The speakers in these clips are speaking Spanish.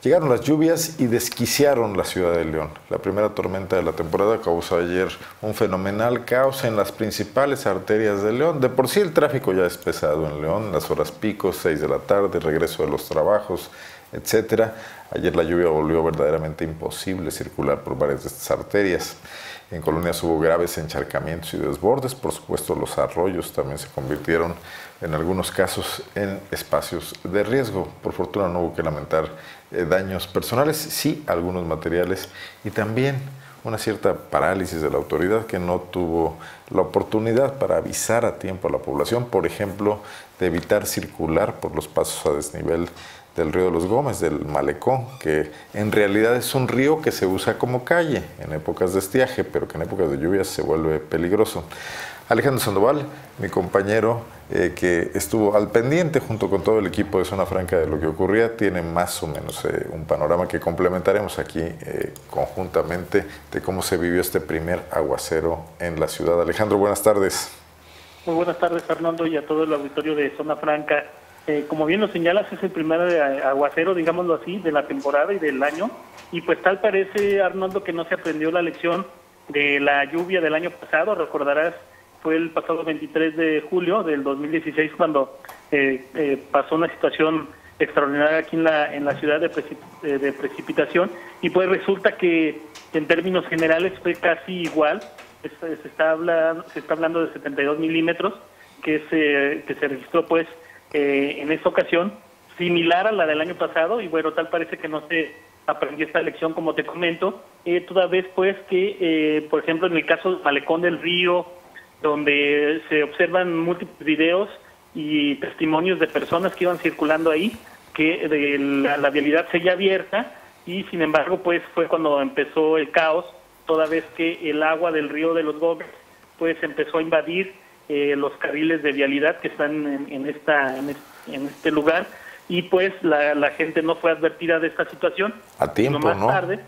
Llegaron las lluvias y desquiciaron la ciudad de León. La primera tormenta de la temporada causó ayer un fenomenal caos en las principales arterias de León. De por sí el tráfico ya es pesado en León, las horas picos, 6 de la tarde, regreso de los trabajos, etcétera. Ayer la lluvia volvió verdaderamente imposible circular por varias de estas arterias. En colonias hubo graves encharcamientos y desbordes, por supuesto los arroyos también se convirtieron en algunos casos en espacios de riesgo. Por fortuna no hubo que lamentar eh, daños personales, sí algunos materiales y también una cierta parálisis de la autoridad que no tuvo la oportunidad para avisar a tiempo a la población, por ejemplo, de evitar circular por los pasos a desnivel del río de los Gómez, del Malecón, que en realidad es un río que se usa como calle en épocas de estiaje, pero que en épocas de lluvias se vuelve peligroso. Alejandro Sandoval, mi compañero eh, que estuvo al pendiente junto con todo el equipo de Zona Franca de lo que ocurría, tiene más o menos eh, un panorama que complementaremos aquí eh, conjuntamente de cómo se vivió este primer aguacero en la ciudad. Alejandro, buenas tardes. Muy buenas tardes, Fernando, y a todo el auditorio de Zona Franca. Eh, como bien lo señalas, es el primer eh, aguacero, digámoslo así, de la temporada y del año. Y pues tal parece, Arnoldo, que no se aprendió la lección de la lluvia del año pasado. Recordarás, fue el pasado 23 de julio del 2016 cuando eh, pasó una situación extraordinaria aquí en la, en la ciudad de, de precipitación. Y pues resulta que en términos generales fue casi igual. Se, está, hablando, se está hablando de 72 milímetros que que se registró pues eh, en esta ocasión, similar a la del año pasado, y bueno, tal parece que no se aprendió esta lección, como te comento, eh, toda vez pues que, eh, por ejemplo, en el caso del Malecón del Río, donde se observan múltiples videos y testimonios de personas que iban circulando ahí, que de la, vialidad seguía abierta, y sin embargo, pues fue cuando empezó el caos, toda vez que el agua del río de los Gómez, pues empezó a invadir eh, los carriles de vialidad que están en, esta, en, este lugar y pues la, gente no fue advertida de esta situación. A tiempo, más tarde,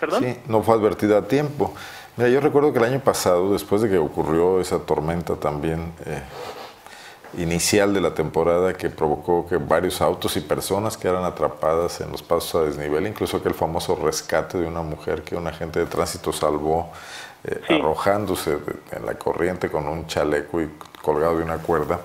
¿perdón? Sí, no fue advertida a tiempo. Mira, yo recuerdo que el año pasado, después de que ocurrió esa tormenta también eh, inicial de la temporada que provocó que varios autos y personas quedaran atrapadas en los pasos a desnivel, incluso aquel famoso rescate de una mujer que un agente de tránsito salvó eh, arrojándose en la corriente con un chaleco y colgado de una cuerda.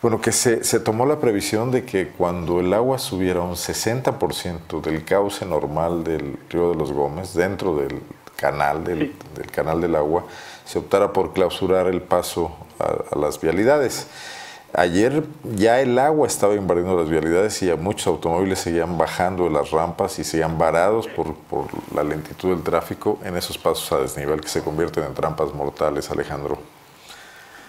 Bueno, que se, se tomó la previsión de que cuando el agua subiera un 60% del cauce normal del río de los Gómez, dentro del canal, del, del canal del agua, se optara por clausurar el paso a, a las vialidades. Ayer ya el agua estaba invadiendo las vialidades y muchos automóviles seguían bajando las rampas y seguían varados por, por, la lentitud del tráfico en esos pasos a desnivel que se convierten en trampas mortales, Alejandro.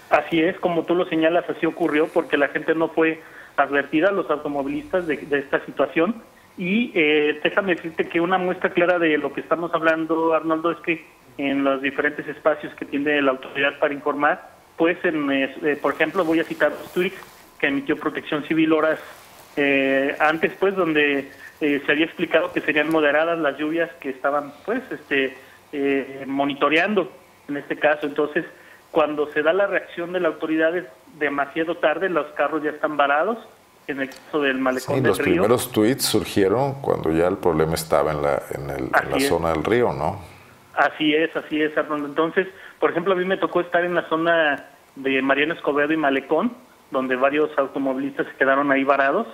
Así es, como tú lo señalas, así ocurrió porque la gente no fue advertida, los automovilistas, de, esta situación. Y eh, déjame decirte que una muestra clara de lo que estamos hablando, Arnoldo, es que en los diferentes espacios que tiene la autoridad para informar, pues, en, eh, por ejemplo, voy a citar los tweets que emitió Protección Civil horas eh, antes, pues, donde eh, se había explicado que serían moderadas las lluvias que estaban, pues, este, monitoreando en este caso. Entonces, cuando se da la reacción de la autoridad es demasiado tarde, los carros ya están varados en el caso del malecón sí, los primeros tweets surgieron cuando ya el problema estaba en la, en, el, en la zona del río, ¿no? Así es, así es, Entonces, por ejemplo, a mí me tocó estar en la zona de Mariano Escobedo y Malecón, donde varios automovilistas se quedaron ahí varados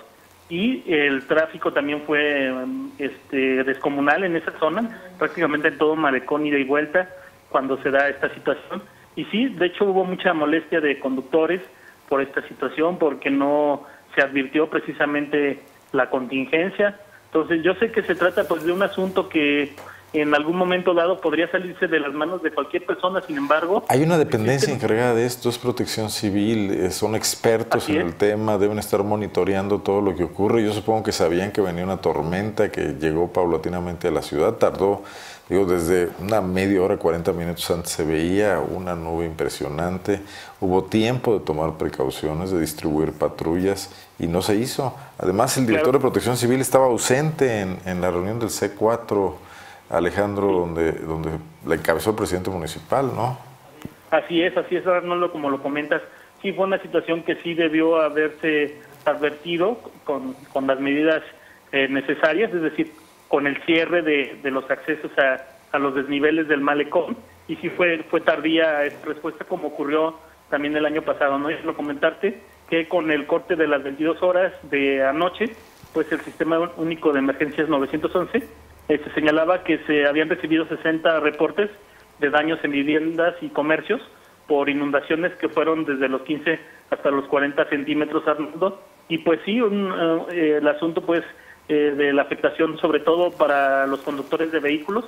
y el tráfico también fue este, descomunal en esa zona, prácticamente todo Malecón ida y vuelta cuando se da esta situación. Y sí, de hecho hubo mucha molestia de conductores por esta situación porque no se advirtió precisamente la contingencia. Entonces yo sé que se trata pues de un asunto que en algún momento dado podría salirse de las manos de cualquier persona, sin embargo... Hay una dependencia encargada de esto, es protección civil, eh, son expertos en el tema, deben estar monitoreando todo lo que ocurre. Yo supongo que sabían que venía una tormenta que llegó paulatinamente a la ciudad, tardó, digo, desde una media hora, 40 minutos antes se veía una nube impresionante, hubo tiempo de tomar precauciones, de distribuir patrullas y no se hizo. Además, el director de protección civil estaba ausente en, en la reunión del C4 Alejandro, donde, donde la encabezó el presidente municipal, ¿no? Así es, así es, Arnoldo, como lo comentas. Sí, fue una situación que sí debió haberse advertido con, con las medidas eh, necesarias, es decir, con el cierre de, de los accesos a, a, los desniveles del malecón, y sí fue, fue tardía esta respuesta como ocurrió también el año pasado, ¿no? Y lo comentarte que con el corte de las 22 horas de anoche, pues el Sistema Único de Emergencias 911 se este, señalaba que se habían recibido 60 reportes de daños en viviendas y comercios por inundaciones que fueron desde los 15 hasta los 40 centímetros, Arnoldo. Y pues sí, eh, el asunto pues eh, de la afectación sobre todo para los conductores de vehículos,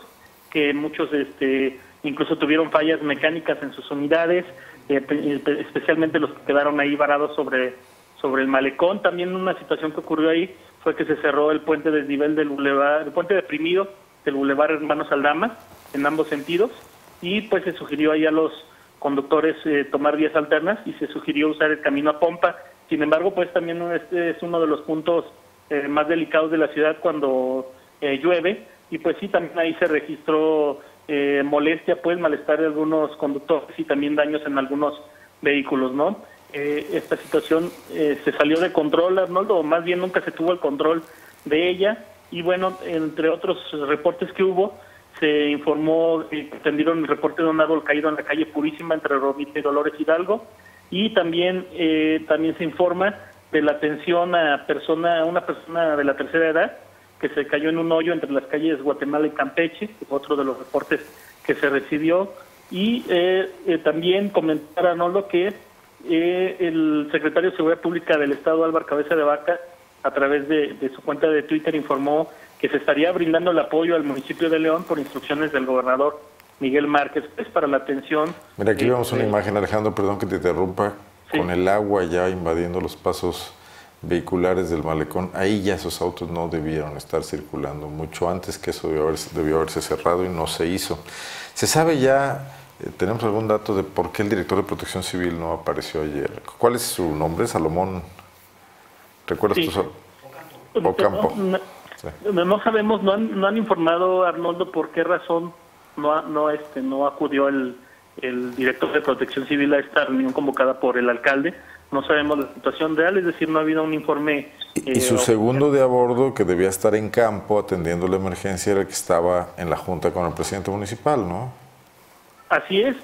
que muchos este, incluso tuvieron fallas mecánicas en sus unidades, eh, especialmente los que quedaron ahí varados sobre, sobre el malecón. También una situación que ocurrió ahí fue que se cerró el puente desnivel del bulevar, el puente deprimido del bulevar Hermanos Aldama en ambos sentidos y pues se sugirió ahí a los conductores eh, tomar vías alternas y se sugirió usar el camino a pompa. Sin embargo, pues también este es uno de los puntos eh, más delicados de la ciudad cuando eh, llueve y pues sí, también ahí se registró molestia, pues malestar de algunos conductores y también daños en algunos vehículos, ¿no? Esta situación se salió de control, Arnoldo, o más bien nunca se tuvo el control de ella. Y bueno, entre otros reportes que hubo, se informó, eh, tendieron el reporte de un árbol caído en la calle Purísima entre Romita y Dolores Hidalgo. Y también eh, también se informa de la atención a persona una persona de la tercera edad que se cayó en un hoyo entre las calles Guatemala y Campeche, otro de los reportes que se recibió. Y eh, también comentar a Nolo que el secretario de Seguridad Pública del Estado Álvaro Cabeza de Vaca a través de, de su cuenta de Twitter informó que se estaría brindando el apoyo al municipio de León por instrucciones del gobernador Miguel Márquez pues, para la atención. Mira, aquí vemos una imagen, Alejandro, perdón que te interrumpa, con el agua ya invadiendo los pasos vehiculares del malecón. Ahí ya esos autos no debieron estar circulando mucho antes que eso debió haberse, debió haberse cerrado y no se hizo. ¿Se sabe ya, eh, tenemos algún dato de por qué el director de Protección Civil no apareció ayer? ¿Cuál es su nombre? Salomón. ¿Recuerdas sí. tu Ocampo. No sabemos, no han, no han informado Arnoldo por qué razón no no este no acudió el, el director de Protección Civil a esta reunión convocada por el alcalde. No sabemos la situación real, es decir, no ha habido un informe. y su eh, segundo de a bordo, que debía estar en campo atendiendo la emergencia, era el que estaba en la junta con el presidente municipal, ¿no? Así es,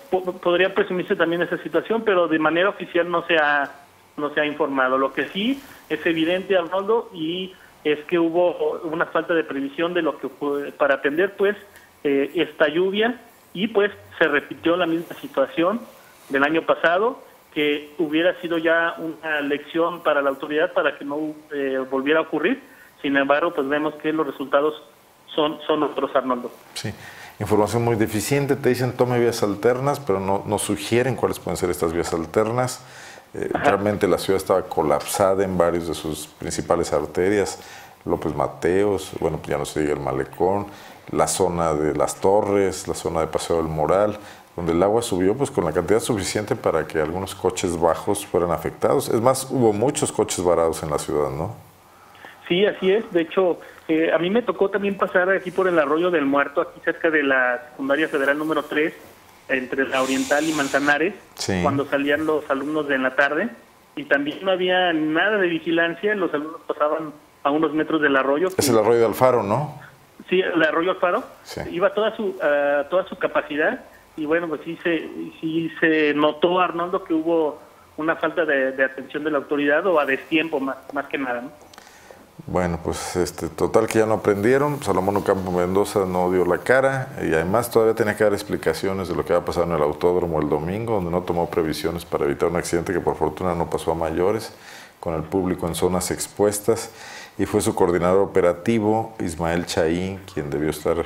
podría presumirse también esa situación, pero de manera oficial no se ha no se ha informado. Lo que sí es evidente, Arnoldo, y es que hubo una falta de previsión de lo que para atender pues eh, esta lluvia y pues se repitió la misma situación del año pasado que hubiera sido ya una lección para la autoridad para que no eh, volviera a ocurrir. Sin embargo pues vemos que los resultados son son otros Arnoldo. Sí información muy deficiente te dicen tome vías alternas pero no, no sugieren cuáles pueden ser estas vías alternas eh, realmente la ciudad estaba colapsada en varios de sus principales arterias, López Mateos, bueno, pues ya no se diga el Malecón, la zona de las Torres, la zona de Paseo del Moral, donde el agua subió pues con la cantidad suficiente para que algunos coches bajos fueran afectados. Es más, hubo muchos coches varados en la ciudad, ¿no? Sí, así es. De hecho, eh, a mí me tocó también pasar aquí por el Arroyo del Muerto, aquí cerca de la Secundaria Federal número 3, entre la Oriental y Manzanares, cuando salían los alumnos de en la tarde, y también no había nada de vigilancia, los alumnos pasaban a unos metros del arroyo. Es el arroyo de Alfaro, ¿no? Sí, el arroyo Alfaro, iba toda su, toda su capacidad, y bueno, pues sí se, sí se notó, Arnoldo, que hubo una falta de, de atención de la autoridad o a destiempo más, más que nada, ¿no? Bueno, pues este, total que ya no aprendieron, Salomón Ocampo Mendoza no dio la cara. Y además todavía tenía que dar explicaciones de lo que había pasado en el autódromo el domingo, donde no tomó previsiones para evitar un accidente que por fortuna no pasó a mayores, con el público en zonas expuestas, y fue su coordinador operativo, Ismael Chaín, quien debió estar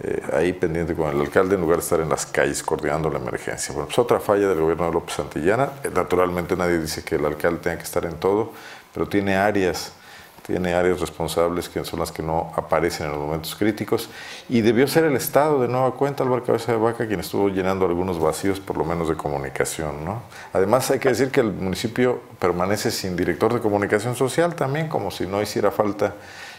eh, ahí pendiente con el alcalde en lugar de estar en las calles coordinando la emergencia. Bueno, pues otra falla del gobierno de López Santillana, naturalmente nadie dice que el alcalde tenga que estar en todo, pero tiene áreas tiene áreas responsables que son las que no aparecen en los momentos críticos y debió ser el Estado de nueva cuenta, Álvaro Cabeza de Vaca, quien estuvo llenando algunos vacíos, por lo menos de comunicación. ¿no? Además hay que decir que el municipio permanece sin director de comunicación social también, como si no hiciera falta,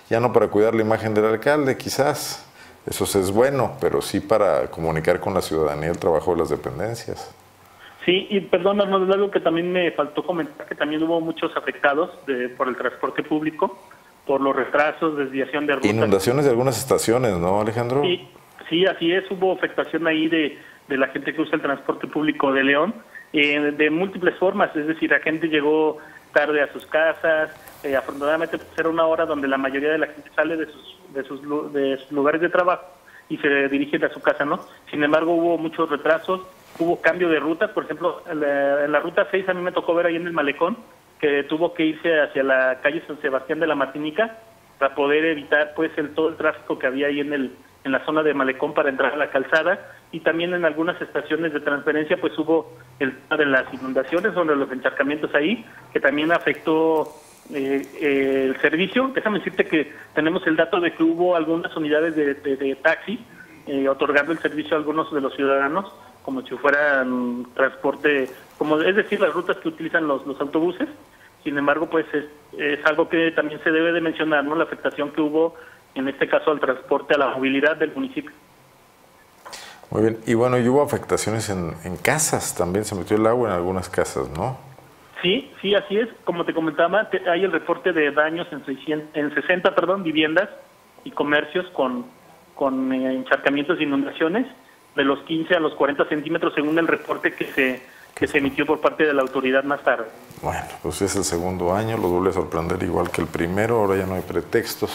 ya no para cuidar la imagen del alcalde, quizás, eso es bueno, pero sí para comunicar con la ciudadanía el trabajo de las dependencias. Sí, y perdón, algo que también me faltó comentar, que también hubo muchos afectados de, por el transporte público, por los retrasos, desviación de rutas. Inundaciones de algunas estaciones, ¿no, Alejandro? Sí, sí, así es, hubo afectación ahí de, de la gente que usa el transporte público de León, eh, de múltiples formas, es decir, la gente llegó tarde a sus casas, eh, afortunadamente pues, era una hora donde la mayoría de la gente sale de sus, de sus, de sus lugares de trabajo y se dirigen a su casa, ¿no? Sin embargo, hubo muchos retrasos, hubo cambio de ruta, por ejemplo, en la, ruta 6 a mí me tocó ver ahí en el malecón que tuvo que irse hacia la calle San Sebastián de la Martinica para poder evitar pues el todo el tráfico que había ahí en el en la zona de Malecón para entrar a la calzada y también en algunas estaciones de transferencia pues hubo el tema de las inundaciones o de los encharcamientos ahí que también afectó eh, eh, el servicio. Déjame decirte que tenemos el dato de que hubo algunas unidades de, de, de taxi eh, otorgando el servicio a algunos de los ciudadanos como si fueran transporte, como es decir, las rutas que utilizan los, los autobuses. Sin embargo, pues es, es algo que también se debe de mencionar, ¿no? La afectación que hubo en este caso al transporte, a la movilidad del municipio. Muy bien, y bueno, y hubo afectaciones en, en casas, también se metió el agua en algunas casas, ¿no? Sí, sí, así es. Como te comentaba, te, hay el reporte de daños en, 600, en 60 perdón, viviendas y comercios con, con eh, encharcamientos e inundaciones de los 15 a los 40 centímetros según el reporte que se, que se emitió por parte de la autoridad más tarde. Bueno, pues es el segundo año, lo vuelve a sorprender igual que el primero, ahora ya no hay pretextos.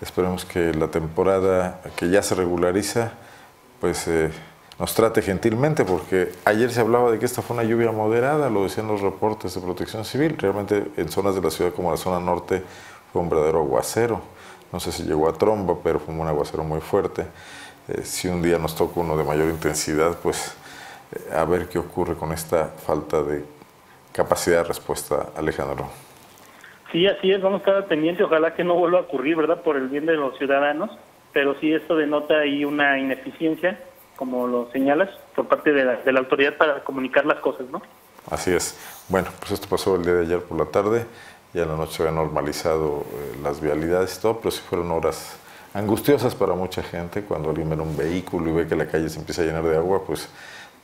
Esperemos que la temporada que ya se regulariza, pues eh, nos trate gentilmente, porque ayer se hablaba de que esta fue una lluvia moderada, lo decían los reportes de protección civil. Realmente en zonas de la ciudad como la zona norte fue un verdadero aguacero. No sé si llegó a tromba, pero fue un aguacero muy fuerte. Eh, si un día nos toca uno de mayor intensidad, pues eh, a ver qué ocurre con esta falta de capacidad de respuesta, Alejandro. Sí, así es, vamos a estar pendientes, ojalá que no vuelva a ocurrir, ¿verdad? Por el bien de los ciudadanos, pero sí esto denota ahí una ineficiencia, como lo señalas, por parte de la, de la autoridad para comunicar las cosas, ¿no? Así es. Bueno, pues esto pasó el día de ayer por la tarde, ya en la noche se había normalizado eh, las vialidades y todo, pero sí fueron horas angustiosas para mucha gente, cuando alguien ve un vehículo y ve que la calle se empieza a llenar de agua, pues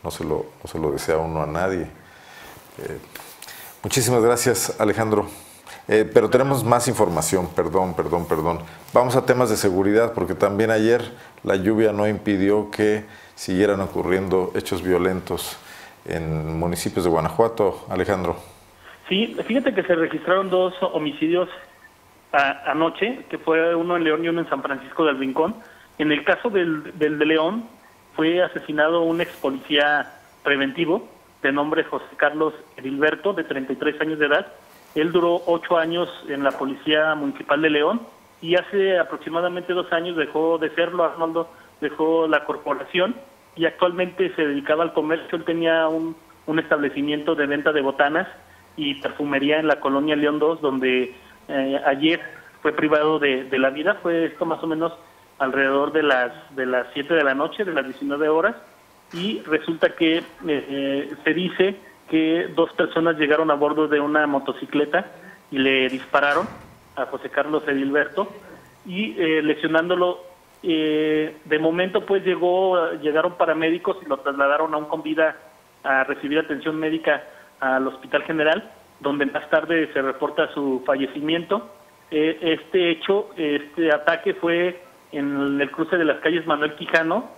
no se lo, no se lo desea uno a nadie. Eh, muchísimas gracias, Alejandro. Eh, pero tenemos más información, perdón, perdón, perdón. Vamos a temas de seguridad, porque también ayer la lluvia no impidió que siguieran ocurriendo hechos violentos en municipios de Guanajuato. Alejandro. Sí, fíjate que se registraron dos homicidios a, anoche, que fue uno en León y uno en San Francisco del Rincón. En el caso del, del de León, fue asesinado un ex policía preventivo de nombre José Carlos Edilberto, de 33 años de edad, él duró ocho años en la Policía Municipal de León y hace aproximadamente dos años dejó de serlo, Arnoldo dejó la corporación y actualmente se dedicaba al comercio. Él tenía un, un establecimiento de venta de botanas y perfumería en la colonia León 2, donde eh, ayer fue privado de, de, la vida. Fue esto más o menos alrededor de las de las 7 de la noche, de las 19 horas, y resulta que eh, se dice que dos personas llegaron a bordo de una motocicleta y le dispararon a José Carlos Edilberto y eh, lesionándolo eh, de momento pues llegó llegaron paramédicos y lo trasladaron a un convida a recibir atención médica al Hospital General donde más tarde se reporta su fallecimiento eh, este hecho este ataque fue en el cruce de las calles Manuel Quijano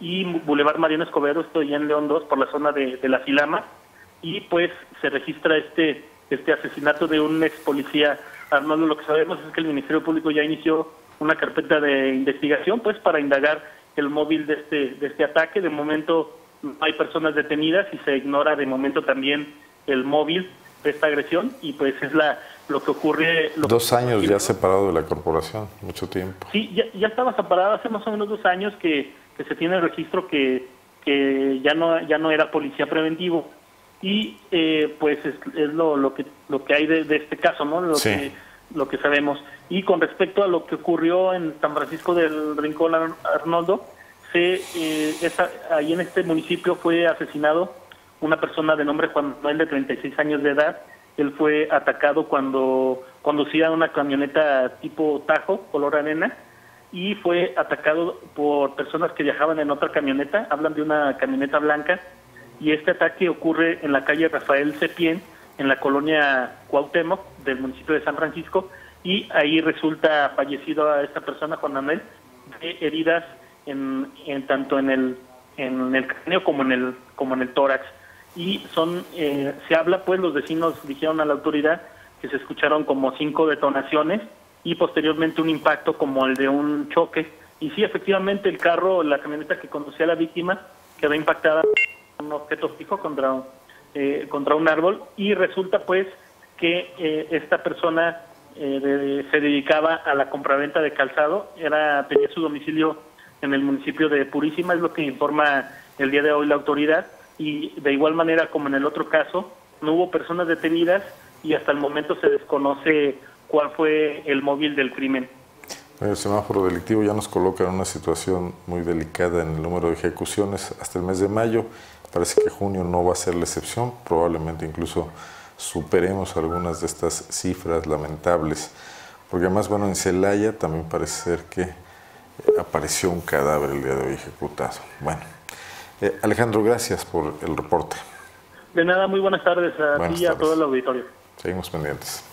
y Boulevard Mariano Escobedo estoy en León 2 por la zona de, la Filama y pues se registra este este asesinato de un ex policía Arnoldo. Lo que sabemos es que el Ministerio Público ya inició una carpeta de investigación pues para indagar el móvil de este de este ataque. De momento hay personas detenidas y se ignora de momento también el móvil de esta agresión y pues es la lo que ocurre. Lo dos que años ya separado de la corporación, mucho tiempo. Sí, ya, ya estaba separado hace más o menos dos años que, que se tiene el registro que, que ya no ya no era policía preventivo y eh, pues es, es, lo, lo que lo que hay de, de este caso no lo Sí. que lo que sabemos y con respecto a lo que ocurrió en San Francisco del Rincón Ar- Arnoldo se eh, esa- ahí en este municipio fue asesinado una persona de nombre Juan Manuel de 36 años de edad. Él fue atacado cuando conducía una camioneta tipo Tajo color arena y fue atacado por personas que viajaban en otra camioneta. Hablan de una camioneta blanca y este ataque ocurre en la calle Rafael Sepien, en la colonia Cuauhtémoc del municipio de San Francisco, y ahí resulta fallecido a esta persona, Juan Manuel, de heridas en, en tanto en el en el cráneo como en el como en el tórax y son eh, se habla pues los vecinos dijeron a la autoridad que se escucharon como cinco detonaciones y posteriormente un impacto como el de un choque. Y sí efectivamente el carro la camioneta que conducía a la víctima quedó impactada con un objeto fijo contra eh, contra un árbol y resulta pues que eh, esta persona eh, se dedicaba a la compraventa de calzado, era tenía su domicilio en el municipio de Purísima, es lo que informa el día de hoy la autoridad, y de igual manera como en el otro caso, no hubo personas detenidas y hasta el momento se desconoce cuál fue el móvil del crimen. El semáforo delictivo ya nos coloca en una situación muy delicada en el número de ejecuciones hasta el mes de mayo. Parece que junio no va a ser la excepción, probablemente incluso superemos algunas de estas cifras lamentables. Porque además, bueno, en Celaya también parece ser que apareció un cadáver el día de hoy ejecutado. Bueno, eh, Alejandro, gracias por el reporte. De nada, muy buenas tardes a ti y a todo el auditorio. Seguimos pendientes.